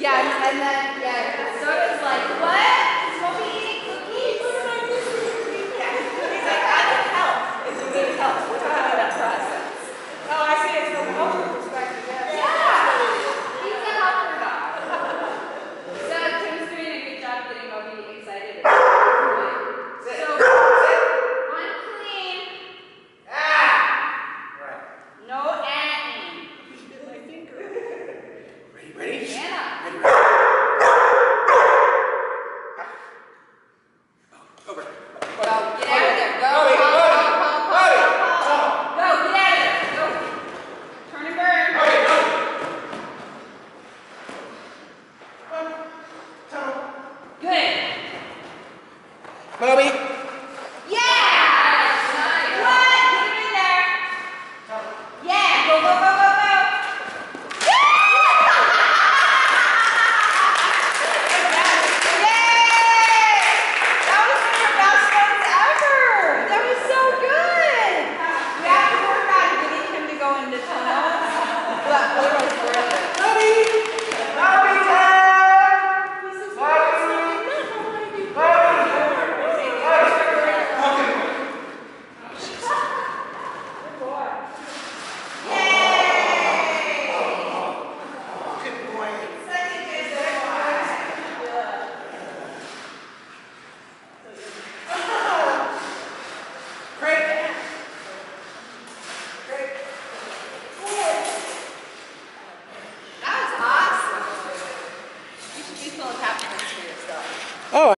Yeah, and then, yeah, so it's like, what? Moby? Yeah! Nice. Put it in there. Yeah, go, go, go, go, go.